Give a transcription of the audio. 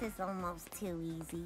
This is almost too easy.